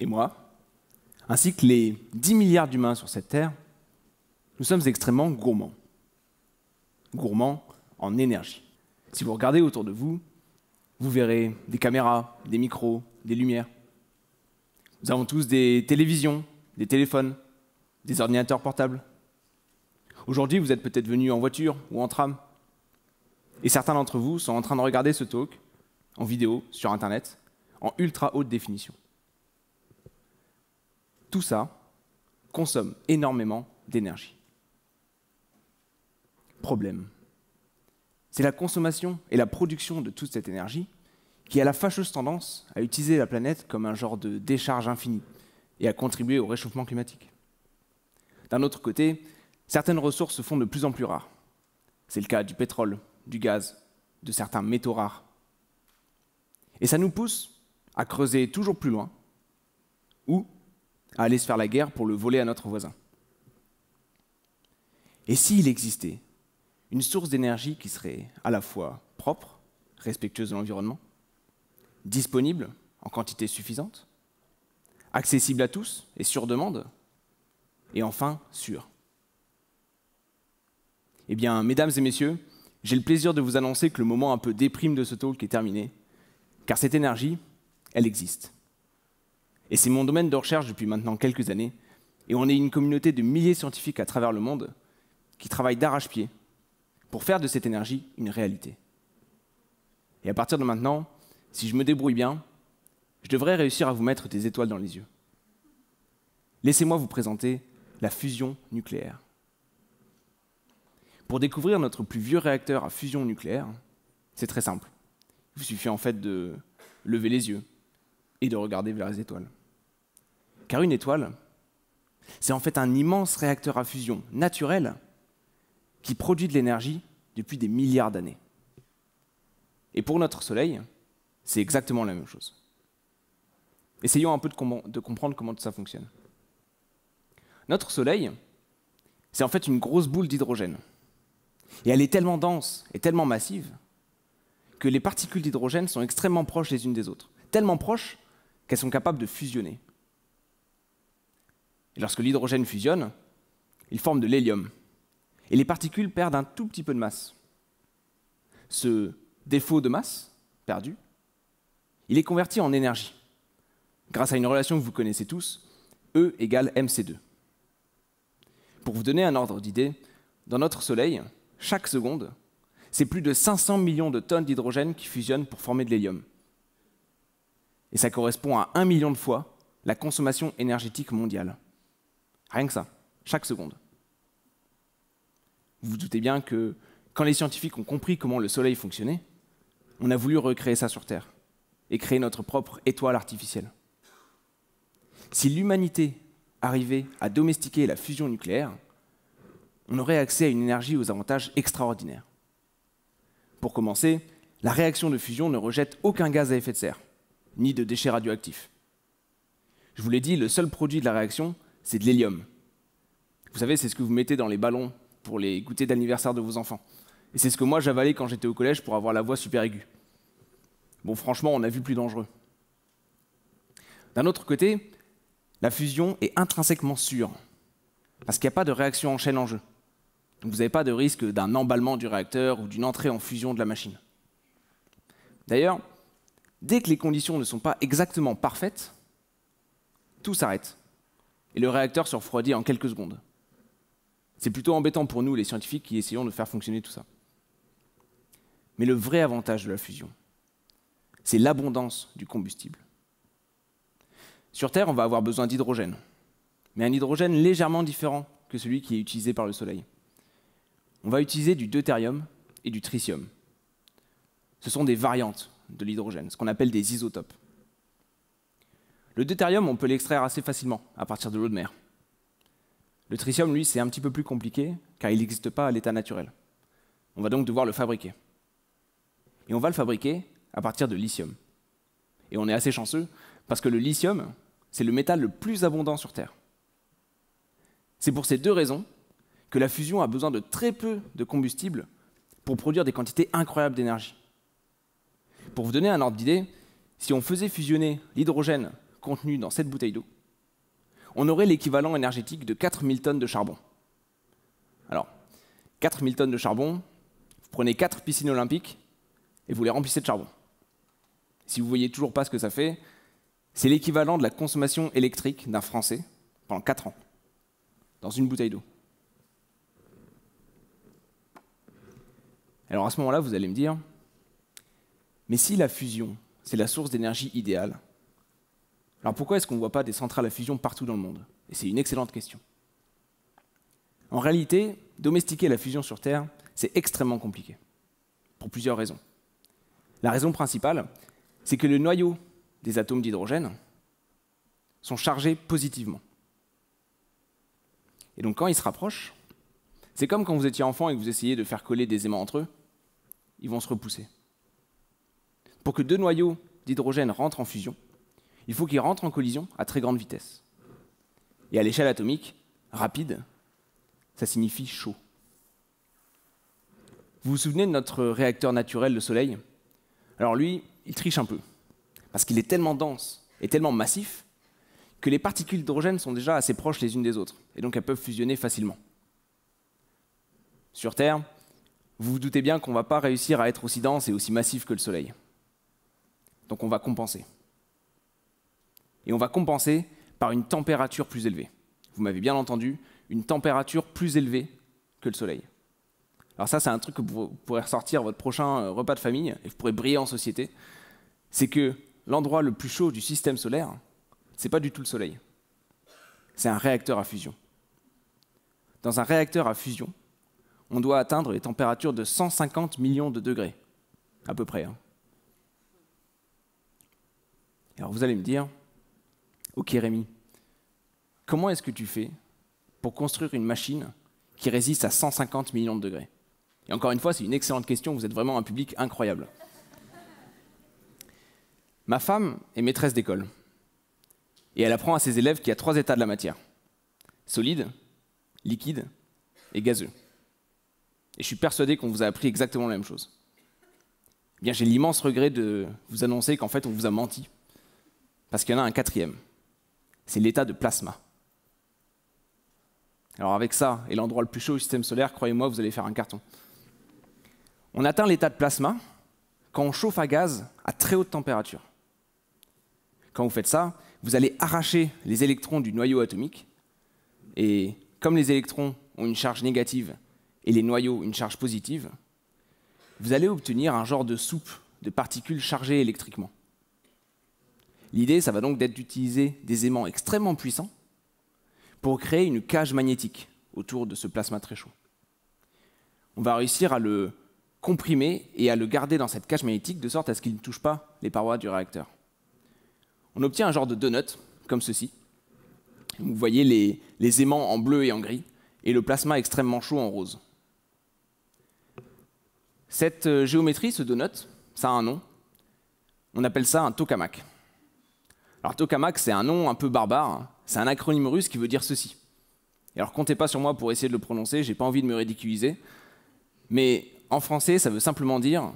et moi, ainsi que les 10 milliards d'humains sur cette Terre, nous sommes extrêmement gourmands. Gourmands en énergie. Si vous regardez autour de vous, vous verrez des caméras, des micros, des lumières. Nous avons tous des télévisions, des téléphones, des ordinateurs portables. Aujourd'hui, vous êtes peut-être venus en voiture ou en tram. Et certains d'entre vous sont en train de regarder ce talk en vidéo sur Internet en ultra haute définition. Tout ça consomme énormément d'énergie. Problème. C'est la consommation et la production de toute cette énergie qui a la fâcheuse tendance à utiliser la planète comme un genre de décharge infinie et à contribuer au réchauffement climatique. D'un autre côté, certaines ressources se font de plus en plus rares. C'est le cas du pétrole, du gaz, de certains métaux rares. Et ça nous pousse à creuser toujours plus loin ou à aller se faire la guerre pour le voler à notre voisin. Et s'il existait une source d'énergie qui serait à la fois propre, respectueuse de l'environnement, disponible en quantité suffisante, accessible à tous et sur demande, et enfin sûre. Eh bien, mesdames et messieurs, j'ai le plaisir de vous annoncer que le moment un peu déprime de ce talk est terminé, car cette énergie, elle existe. Et c'est mon domaine de recherche depuis maintenant quelques années, et on est une communauté de milliers de scientifiques à travers le monde qui travaillent d'arrache-pied pour faire de cette énergie une réalité. Et à partir de maintenant, si je me débrouille bien, je devrais réussir à vous mettre des étoiles dans les yeux. Laissez-moi vous présenter la fusion nucléaire. Pour découvrir notre plus vieux réacteur à fusion nucléaire, c'est très simple. Il vous suffit en fait de lever les yeux et de regarder vers les étoiles. Car une étoile, c'est en fait un immense réacteur à fusion naturel qui produit de l'énergie depuis des milliards d'années. Et pour notre Soleil, c'est exactement la même chose. Essayons un peu de, comprendre comment tout ça fonctionne. Notre Soleil, c'est en fait une grosse boule d'hydrogène. Et elle est tellement dense et tellement massive que les particules d'hydrogène sont extrêmement proches les unes des autres. Tellement proches qu'elles sont capables de fusionner. Lorsque l'hydrogène fusionne, il forme de l'hélium. Et les particules perdent un tout petit peu de masse. Ce défaut de masse perdu, il est converti en énergie, grâce à une relation que vous connaissez tous, E égale mc2. Pour vous donner un ordre d'idée, dans notre Soleil, chaque seconde, c'est plus de 500 millions de tonnes d'hydrogène qui fusionnent pour former de l'hélium. Et ça correspond à 1 million de fois la consommation énergétique mondiale. Rien que ça, chaque seconde. Vous vous doutez bien que quand les scientifiques ont compris comment le Soleil fonctionnait, on a voulu recréer ça sur Terre et créer notre propre étoile artificielle. Si l'humanité arrivait à domestiquer la fusion nucléaire, on aurait accès à une énergie aux avantages extraordinaires. Pour commencer, la réaction de fusion ne rejette aucun gaz à effet de serre, ni de déchets radioactifs. Je vous l'ai dit, le seul produit de la réaction, c'est de l'hélium. Vous savez, c'est ce que vous mettez dans les ballons pour les goûters d'anniversaire de vos enfants. Et c'est ce que moi j'avalais quand j'étais au collège pour avoir la voix super aiguë. Bon, franchement, on a vu plus dangereux. D'un autre côté, la fusion est intrinsèquement sûre, parce qu'il n'y a pas de réaction en chaîne en jeu. Donc vous n'avez pas de risque d'un emballement du réacteur ou d'une entrée en fusion de la machine. D'ailleurs, dès que les conditions ne sont pas exactement parfaites, tout s'arrête. Et le réacteur se refroidit en quelques secondes. C'est plutôt embêtant pour nous, les scientifiques, qui essayons de faire fonctionner tout ça. Mais le vrai avantage de la fusion, c'est l'abondance du combustible. Sur Terre, on va avoir besoin d'hydrogène, mais un hydrogène légèrement différent que celui qui est utilisé par le Soleil. On va utiliser du deutérium et du tritium. Ce sont des variantes de l'hydrogène, ce qu'on appelle des isotopes. Le deutérium, on peut l'extraire assez facilement à partir de l'eau de mer. Le tritium, lui, c'est un petit peu plus compliqué, car il n'existe pas à l'état naturel. On va donc devoir le fabriquer. Et on va le fabriquer à partir de lithium. Et on est assez chanceux, parce que le lithium, c'est le métal le plus abondant sur Terre. C'est pour ces deux raisons que la fusion a besoin de très peu de combustible pour produire des quantités incroyables d'énergie. Pour vous donner un ordre d'idée, si on faisait fusionner l'hydrogène contenu dans cette bouteille d'eau, on aurait l'équivalent énergétique de 4000 tonnes de charbon. Alors, 4000 tonnes de charbon, vous prenez 4 piscines olympiques et vous les remplissez de charbon. Si vous ne voyez toujours pas ce que ça fait, c'est l'équivalent de la consommation électrique d'un Français pendant 4 ans, dans une bouteille d'eau. Alors à ce moment-là, vous allez me dire, mais si la fusion, c'est la source d'énergie idéale, alors pourquoi est-ce qu'on ne voit pas des centrales à fusion partout dans le monde? Et c'est une excellente question. En réalité, domestiquer la fusion sur Terre, c'est extrêmement compliqué, pour plusieurs raisons. La raison principale, c'est que le noyau des atomes d'hydrogène sont chargés positivement. Et donc quand ils se rapprochent, c'est comme quand vous étiez enfant et que vous essayez de faire coller des aimants entre eux, ils vont se repousser. Pour que deux noyaux d'hydrogène rentrent en fusion, il faut qu'ils rentrent en collision à très grande vitesse. Et à l'échelle atomique, rapide, ça signifie chaud. Vous vous souvenez de notre réacteur naturel, le Soleil? Alors lui, il triche un peu, parce qu'il est tellement dense et tellement massif que les particules d'hydrogène sont déjà assez proches les unes des autres, et donc elles peuvent fusionner facilement. Sur Terre, vous vous doutez bien qu'on ne va pas réussir à être aussi dense et aussi massif que le Soleil. Donc on va compenser. Et on va compenser par une température plus élevée. Vous m'avez bien entendu, une température plus élevée que le Soleil. Alors ça, c'est un truc que vous pourrez ressortir à votre prochain euh, repas de famille, et vous pourrez briller en société. C'est que l'endroit le plus chaud du système solaire, ce n'est pas du tout le Soleil. C'est un réacteur à fusion. Dans un réacteur à fusion, on doit atteindre les températures de 150 millions de degrés, à peu près. Hein. Alors vous allez me dire, ok Rémi, comment est-ce que tu fais pour construire une machine qui résiste à 150 millions de degrés? Et encore une fois, c'est une excellente question, vous êtes vraiment un public incroyable. Ma femme est maîtresse d'école, et elle apprend à ses élèves qu'il y a trois états de la matière. Solide, liquide et gazeux. Et je suis persuadé qu'on vous a appris exactement la même chose. Eh bien, j'ai l'immense regret de vous annoncer qu'en fait, on vous a menti. Parce qu'il y en a un quatrième. C'est l'état de plasma. Alors avec ça, et l'endroit le plus chaud du système solaire, croyez-moi, vous allez faire un carton. On atteint l'état de plasma quand on chauffe à gaz à très haute température. Quand vous faites ça, vous allez arracher les électrons du noyau atomique, et comme les électrons ont une charge négative et les noyaux une charge positive, vous allez obtenir un genre de soupe de particules chargées électriquement. L'idée, ça va donc d'être d'utiliser des aimants extrêmement puissants pour créer une cage magnétique autour de ce plasma très chaud. On va réussir à le comprimer et à le garder dans cette cage magnétique de sorte à ce qu'il ne touche pas les parois du réacteur. On obtient un genre de donut, comme ceci. Vous voyez les, aimants en bleu et en gris, et le plasma extrêmement chaud en rose. Cette euh, géométrie, ce donut, ça a un nom. On appelle ça un tokamak. Alors tokamak, c'est un nom un peu barbare. C'est un acronyme russe qui veut dire ceci. Et alors comptez pas sur moi pour essayer de le prononcer, j'ai pas envie de me ridiculiser. Mais en français, ça veut simplement dire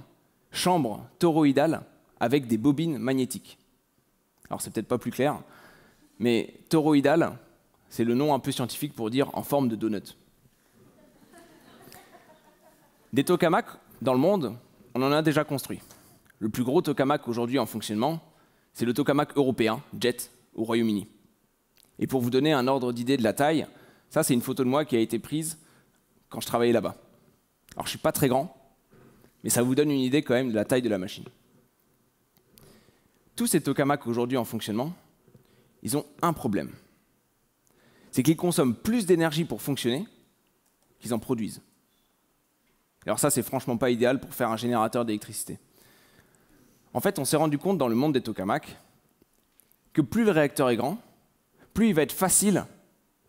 chambre toroïdale avec des bobines magnétiques. Alors c'est peut-être pas plus clair, mais toroïdale, c'est le nom un peu scientifique pour dire en forme de donut. Des tokamaks, dans le monde, on en a déjà construit. Le plus gros tokamak aujourd'hui en fonctionnement, c'est le tokamak européen, JET, au Royaume-Uni. Et pour vous donner un ordre d'idée de la taille, ça c'est une photo de moi qui a été prise quand je travaillais là-bas. Alors je suis pas très grand, mais ça vous donne une idée quand même de la taille de la machine. Tous ces tokamaks aujourd'hui en fonctionnement, ils ont un problème. C'est qu'ils consomment plus d'énergie pour fonctionner qu'ils en produisent. Alors ça, c'est franchement pas idéal pour faire un générateur d'électricité. En fait, on s'est rendu compte dans le monde des tokamaks que plus le réacteur est grand, plus il va être facile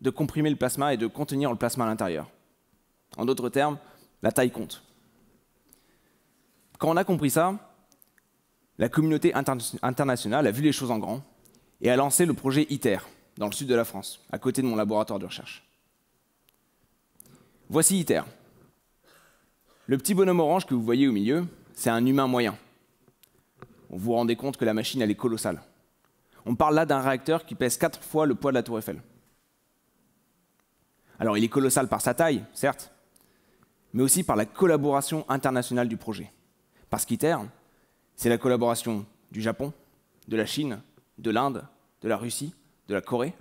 de comprimer le plasma et de contenir le plasma à l'intérieur. En d'autres termes, la taille compte. Quand on a compris ça, la communauté internationale a vu les choses en grand et a lancé le projet ITER dans le sud de la France, à côté de mon laboratoire de recherche. Voici ITER. Le petit bonhomme orange que vous voyez au milieu, c'est un humain moyen. Vous vous rendez compte que la machine, elle est colossale. On parle là d'un réacteur qui pèse quatre fois le poids de la tour Eiffel. Alors il est colossal par sa taille, certes, mais aussi par la collaboration internationale du projet. Parce qu'ITER, c'est la collaboration du Japon, de la Chine, de l'Inde, de la Russie, de la Corée,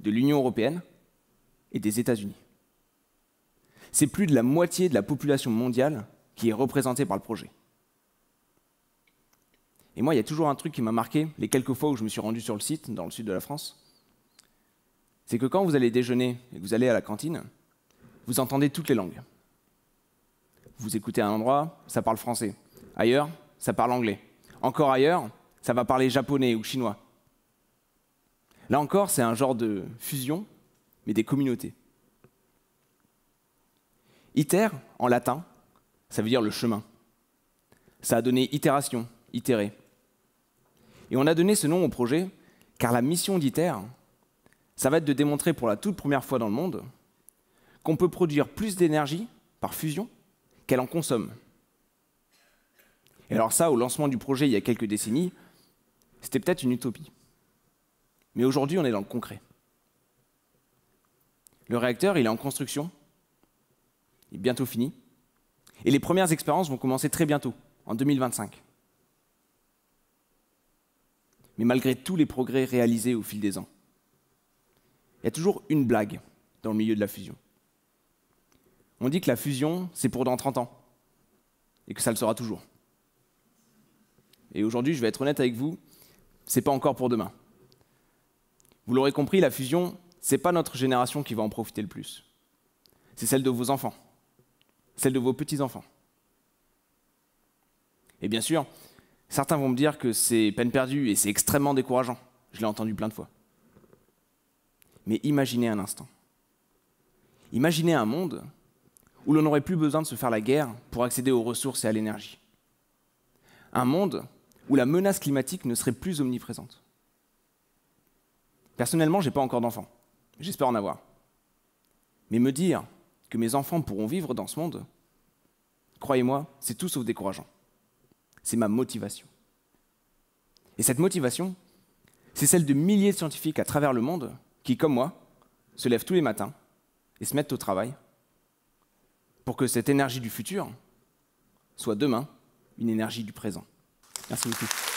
de l'Union européenne et des États-Unis. C'est plus de la moitié de la population mondiale qui est représentée par le projet. Et moi, il y a toujours un truc qui m'a marqué les quelques fois où je me suis rendu sur le site, dans le sud de la France. C'est que quand vous allez déjeuner et que vous allez à la cantine, vous entendez toutes les langues. Vous écoutez à un endroit, ça parle français. Ailleurs, ça parle anglais. Encore ailleurs, ça va parler japonais ou chinois. Là encore, c'est un genre de fusion, mais des communautés. Iter, en latin, ça veut dire le chemin. Ça a donné itération, itérer. Et on a donné ce nom au projet car la mission d'ITER, ça va être de démontrer pour la toute première fois dans le monde qu'on peut produire plus d'énergie par fusion qu'elle en consomme. Et alors ça, au lancement du projet il y a quelques décennies, c'était peut-être une utopie. Mais aujourd'hui, on est dans le concret. Le réacteur, il est en construction, il est bientôt fini, et les premières expériences vont commencer très bientôt, en 2025. Mais malgré tous les progrès réalisés au fil des ans, il y a toujours une blague dans le milieu de la fusion. On dit que la fusion, c'est pour dans 30 ans, et que ça le sera toujours. Et aujourd'hui, je vais être honnête avec vous, c'est pas encore pour demain. Vous l'aurez compris, la fusion, c'est pas notre génération qui va en profiter le plus. C'est celle de vos enfants, celle de vos petits-enfants. Et bien sûr, certains vont me dire que c'est peine perdue et c'est extrêmement décourageant. Je l'ai entendu plein de fois. Mais imaginez un instant. Imaginez un monde où l'on n'aurait plus besoin de se faire la guerre pour accéder aux ressources et à l'énergie. Un monde où la menace climatique ne serait plus omniprésente. Personnellement, je n'ai pas encore d'enfants. J'espère en avoir. Mais me dire que mes enfants pourront vivre dans ce monde, croyez-moi, c'est tout sauf décourageant. C'est ma motivation. Et cette motivation, c'est celle de milliers de scientifiques à travers le monde qui, comme moi, se lèvent tous les matins et se mettent au travail pour que cette énergie du futur soit demain une énergie du présent. Merci beaucoup.